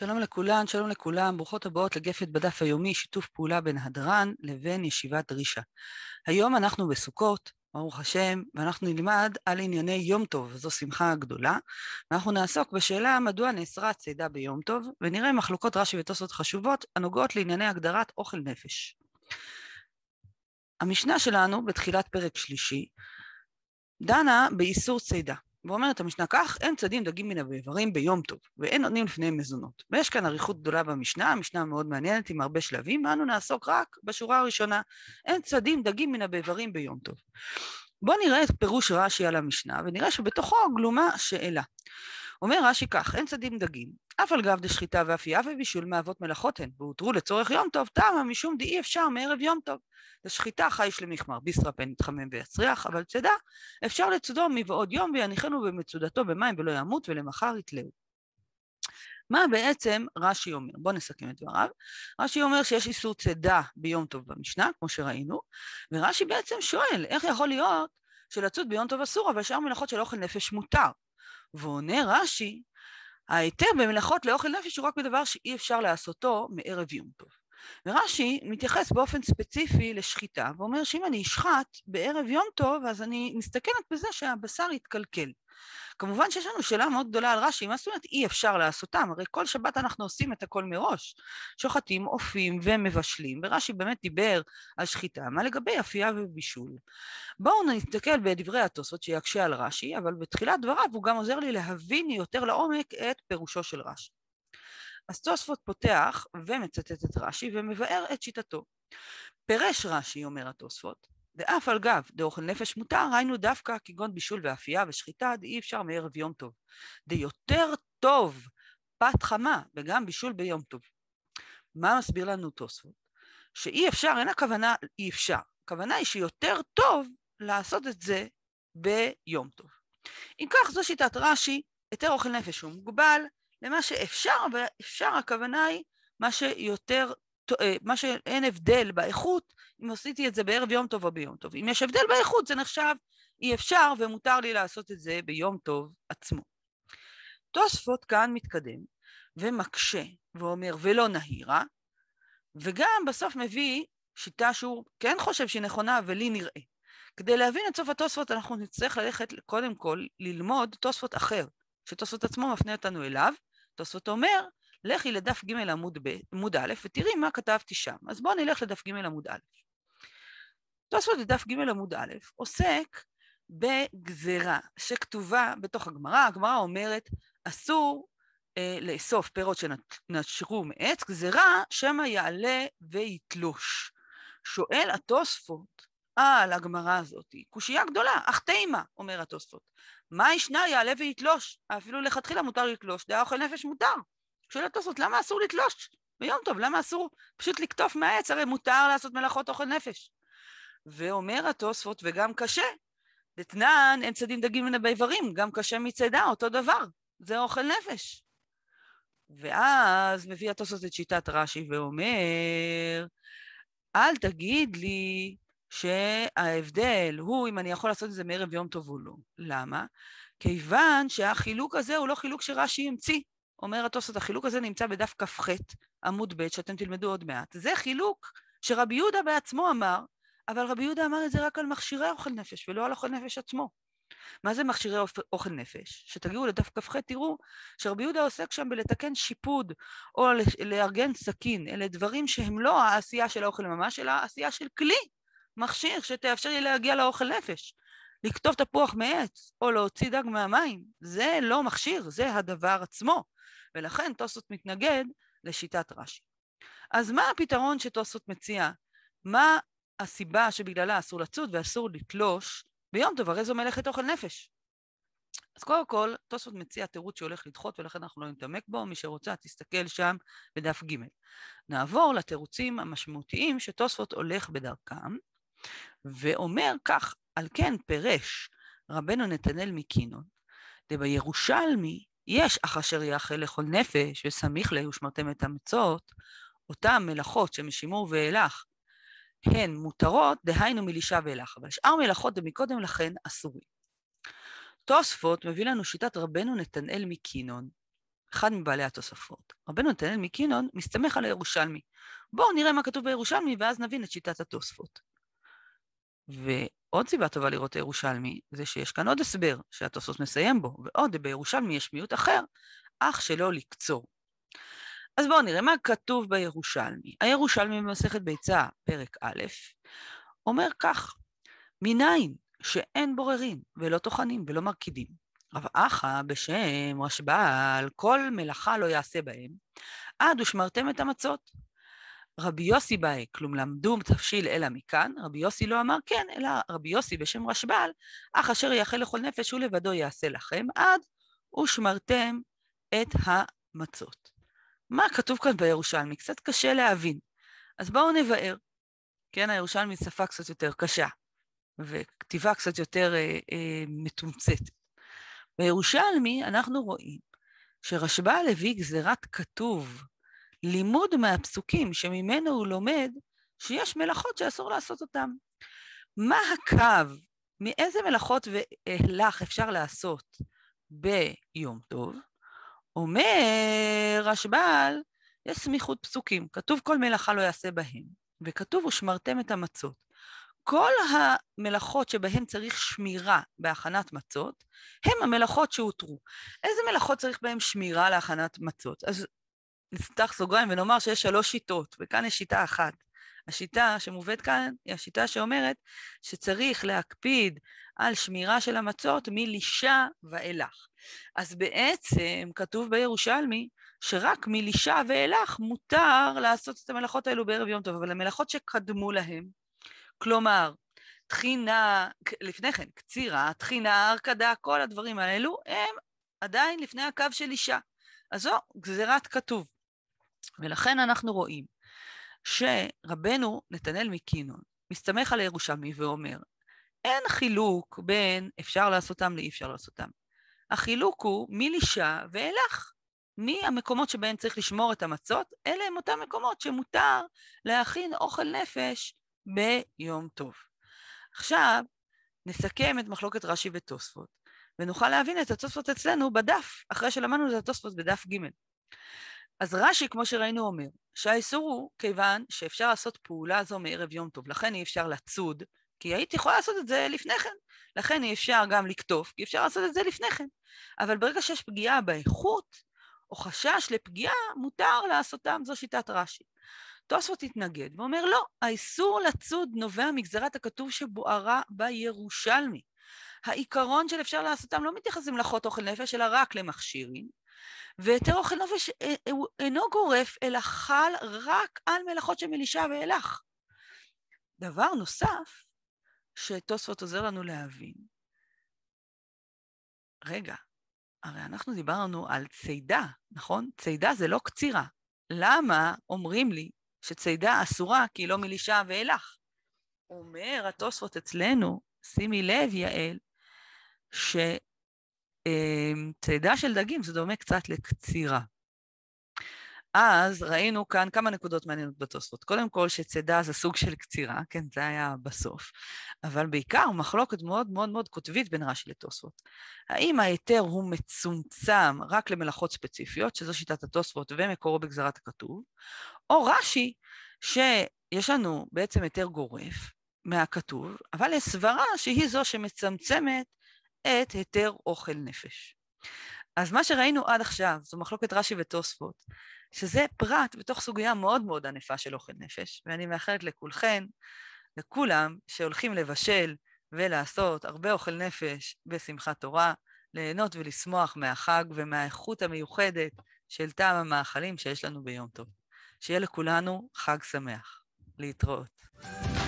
שלום לכולן, שלום לכולם, ברוכות הבאות לגפת בדף היומי, שיתוף פעולה בין הדרן לבין ישיבת דרישה. היום אנחנו בסוכות, ברוך השם, ואנחנו נלמד על ענייני יום טוב, זו שמחה גדולה, ואנחנו נעסוק בשאלה מדוע נאסרה צידה ביום טוב, ונראה מחלוקות רש"י ותוספות חשובות הנוגעות לענייני הגדרת אוכל נפש. המשנה שלנו בתחילת פרק שלישי דנה באיסור צידה. ואומרת המשנה כך, אין צדים דגים מן הבאיברים ביום טוב, ואין נותנים לפניהם מזונות. ויש כאן אריכות גדולה במשנה, המשנה מאוד מעניינת עם הרבה שלבים, ואנו נעסוק רק בשורה הראשונה, אין צדים דגים מן הבאיברים ביום טוב. בואו נראה את פירוש רש"י על המשנה, ונראה שבתוכו גלומה שאלה. אומר רש"י כך, אין צדים דגים, אף על גב דשחיטה ואפייה ובישול מאבות מלאכות הן, והותרו לצורך יום טוב, טעמה משום דאי אפשר מערב יום טוב. לשחיטה חייש למחמר, ביסרא פן יתחמם ויצריח, אבל צידה אפשר לצדו מבעוד יום ויניחנו במצודתו במים ולא ימות ולמחר יתלהו. מה בעצם רש"י אומר? בואו נסכם את דבריו. רש"י אומר שיש איסור צידה ביום טוב במשנה, כמו שראינו, ורש"י בעצם שואל, איך יכול להיות שלצוד ביום טוב אסור, אבל שאר מלאכות של אוכל נפש מותר? ועונה רש"י, ההיתר במלאכות לאוכל נפש הוא רק בדבר שאי אפשר לעשותו מערב יום טוב. ורש"י מתייחס באופן ספציפי לשחיטה, ואומר שאם אני אשחט בערב יום טוב, אז אני מסתכנת בזה שהבשר יתקלקל. כמובן שיש לנו שאלה מאוד גדולה על רש"י, מה זאת אומרת אי אפשר לעשותם? הרי כל שבת אנחנו עושים את הכל מראש. שוחטים, אופים ומבשלים, ורש"י באמת דיבר על שחיטה, מה לגבי אפייה ובישול? בואו נסתכל בדברי התוספות שיקשה על רש"י, אבל בתחילת דבריו הוא גם עוזר לי להבין יותר לעומק את פירושו של רש"י. אז תוספות פותח ומצטט את רש"י ומבאר את שיטתו. פירש רש"י, אומר התוספות, ואף על גב דאוכל נפש מותר, היינו דווקא כגון בישול ואפייה ושחיטה, דאי אפשר מערב יום טוב. דיותר טוב פת חמה וגם בישול ביום טוב. מה מסביר לנו תוספות? שאי אפשר, אין הכוונה אי אפשר, הכוונה היא שיותר טוב לעשות את זה ביום טוב. אם כך, זו שיטת רש"י, היתר אוכל נפש הוא מוגבל, למה שאפשר, אבל אפשר הכוונה היא מה שיותר, מה שאין הבדל באיכות, אם עשיתי את זה בערב יום טוב או ביום טוב. אם יש הבדל באיכות זה נחשב אי אפשר ומותר לי לעשות את זה ביום טוב עצמו. תוספות כאן מתקדם ומקשה ואומר ולא נהירה, וגם בסוף מביא שיטה שהוא כן חושב שהיא נכונה ולי נראה. כדי להבין את סוף התוספות אנחנו נצטרך ללכת קודם כל ללמוד תוספות אחר, שתוספות עצמו מפנה אותנו אליו, תוספות אומר, לכי לדף ג' עמוד, ב, עמוד א' ותראי מה כתבתי שם. אז בואו נלך לדף ג' עמוד א'. תוספות לדף ג' עמוד א' עוסק בגזרה שכתובה בתוך הגמרא. הגמרא אומרת, אסור אה, לאסוף פירות שנשרו מעץ, גזרה שמא יעלה ויתלוש. שואל התוספות על הגמרא הזאת, קושייה גדולה, אך תימה, אומר התוספות. מה ישנה יעלה ויתלוש? אפילו לכתחילה מותר לתלוש, דעה אוכל נפש מותר. שואל התוספות, למה אסור לתלוש? ביום טוב, למה אסור פשוט לקטוף מהעץ? הרי מותר לעשות מלאכות אוכל נפש. ואומר התוספות, וגם קשה, דתנן אין צדים דגים מן הבאיברים, גם קשה מצידה, אותו דבר, זה אוכל נפש. ואז מביא התוספות את שיטת רש"י ואומר, אל תגיד לי שההבדל הוא אם אני יכול לעשות את זה מערב יום טוב או לא. למה? כיוון שהחילוק הזה הוא לא חילוק שרש"י המציא. אומר התוספות, החילוק הזה נמצא בדף כ"ח, עמוד ב', שאתם תלמדו עוד מעט. זה חילוק שרבי יהודה בעצמו אמר, אבל רבי יהודה אמר את זה רק על מכשירי אוכל נפש, ולא על אוכל נפש עצמו. מה זה מכשירי אוכל נפש? שתגיעו לדף כ"ח תראו שרבי יהודה עוסק שם בלתקן שיפוד או לארגן סכין, אלה דברים שהם לא העשייה של האוכל ממש, אלא העשייה של כלי. מכשיר שתאפשר לי להגיע לאוכל נפש. לקטוף תפוח מעץ או להוציא דג מהמים, זה לא מכשיר, זה הדבר עצמו. ולכן טוסות מתנגד לשיטת רש"י. אז מה הפתרון שטוסות מציע? מה הסיבה שבגללה אסור לצוד ואסור לתלוש ביום טוב? הרי זו מלאכת אוכל נפש. אז קודם כל, טוסות מציע תירוץ שהולך לדחות ולכן אנחנו לא נתעמק בו, מי שרוצה תסתכל שם בדף ג'. נעבור לתירוצים המשמעותיים שטוספות הולך בדרכם, ואומר כך, על כן פירש רבנו נתנאל מקינון, דבירושלמי יש אך אשר יאכל לכל נפש וסמיך לה ושמרתם את המצות, אותן מלאכות שמשימור ואילך הן מותרות, דהיינו מלישה ואילך, אבל שאר מלאכות דמקודם לכן אסורים. תוספות מביא לנו שיטת רבנו נתנאל מקינון, אחד מבעלי התוספות, רבנו נתנאל מקינון, מסתמך על הירושלמי. בואו נראה מה כתוב בירושלמי ואז נבין את שיטת התוספות. ועוד סיבה טובה לראות הירושלמי זה שיש כאן עוד הסבר שהתוספות מסיים בו, ועוד בירושלמי יש מיעוט אחר, אך שלא לקצור. אז בואו נראה מה כתוב בירושלמי. הירושלמי במסכת ביצה, פרק א', אומר כך, מניין שאין בוררים ולא טוחנים ולא מרקידים. רב אחא בשם רשב"ל, כל מלאכה לא יעשה בהם, עד ושמרתם את המצות. רבי יוסי באי, כלום למדו תבשיל אלא מכאן, רבי יוסי לא אמר כן, אלא רבי יוסי בשם רשב"ל, אך אשר יאכל לכל נפש הוא לבדו יעשה לכם, עד ושמרתם את המצות. מה כתוב כאן בירושלמי? קצת קשה להבין. אז בואו נבאר. כן, הירושלמי שפה קצת יותר קשה, וכתיבה קצת יותר אה, אה, מתומצתת. בירושלמי אנחנו רואים שרשב"ל הביא גזירת כתוב, לימוד מהפסוקים שממנו הוא לומד שיש מלאכות שאסור לעשות אותן. מה הקו, מאיזה מלאכות ואילך אפשר לעשות ביום טוב? אומר רשב"ל, יש סמיכות פסוקים, כתוב כל מלאכה לא יעשה בהם, וכתוב ושמרתם את המצות. כל המלאכות שבהן צריך שמירה בהכנת מצות, הם המלאכות שהותרו. איזה מלאכות צריך בהן שמירה להכנת מצות? אז נפתח סוגריים ונאמר שיש שלוש שיטות, וכאן יש שיטה אחת. השיטה שמובאת כאן היא השיטה שאומרת שצריך להקפיד על שמירה של המצות מלישה ואילך. אז בעצם כתוב בירושלמי שרק מלישה ואילך מותר לעשות את המלאכות האלו בערב יום טוב, אבל המלאכות שקדמו להם, כלומר, תחינה, לפני כן, קצירה, תחינה, הרכדה, כל הדברים האלו, הם עדיין לפני הקו של אישה. אז זו גזירת כתוב. ולכן אנחנו רואים שרבנו נתנאל מקינון מסתמך על הירושלמי ואומר, אין חילוק בין אפשר לעשותם לאי אפשר לעשותם. החילוק הוא מלישה ואילך. מהמקומות שבהם צריך לשמור את המצות, אלה הם אותם מקומות שמותר להכין אוכל נפש ביום טוב. עכשיו, נסכם את מחלוקת רש"י ותוספות, ונוכל להבין את התוספות אצלנו בדף, אחרי שלמדנו את התוספות בדף ג'. אז רש"י, כמו שראינו, אומר שהאיסור הוא כיוון שאפשר לעשות פעולה זו מערב יום טוב, לכן אי אפשר לצוד, כי הייתי יכולה לעשות את זה לפני כן, לכן אי אפשר גם לקטוף, כי אפשר לעשות את זה לפני כן. אבל ברגע שיש פגיעה באיכות, או חשש לפגיעה, מותר לעשותם, זו שיטת רש"י. תוספות התנגד ואומר, לא, האיסור לצוד נובע מגזרת הכתוב שבוערה בירושלמי. העיקרון של אפשר לעשותם לא מתייחס למלאכות אוכל נפש, אלא רק למכשירים, והיתר אוכל נופש אה, אה, אינו גורף, אלא חל רק על מלאכות של מלישה ואילך. דבר נוסף שתוספות עוזר לנו להבין, רגע, הרי אנחנו דיברנו על צידה, נכון? צידה זה לא קצירה. למה אומרים לי שצידה אסורה כי היא לא מלישה ואילך? אומר התוספות אצלנו, שימי לב, יעל, ש... אמ, צידה של דגים זה דומה קצת לקצירה. אז ראינו כאן כמה נקודות מעניינות בתוספות. קודם כל שצידה זה סוג של קצירה, כן, זה היה בסוף, אבל בעיקר מחלוקת מאוד מאוד מאוד קוטבית בין רש"י לתוספות. האם ההיתר הוא מצומצם רק למלאכות ספציפיות, שזו שיטת התוספות ומקורו בגזרת הכתוב, או רש"י, שיש לנו בעצם היתר גורף מהכתוב, אבל יש סברה שהיא זו שמצמצמת את היתר אוכל נפש. אז מה שראינו עד עכשיו זו מחלוקת רש"י ותוספות, שזה פרט בתוך סוגיה מאוד מאוד ענפה של אוכל נפש, ואני מאחלת לכולכן, לכולם, שהולכים לבשל ולעשות הרבה אוכל נפש בשמחת תורה, ליהנות ולשמוח מהחג ומהאיכות המיוחדת של טעם המאכלים שיש לנו ביום טוב. שיהיה לכולנו חג שמח. להתראות.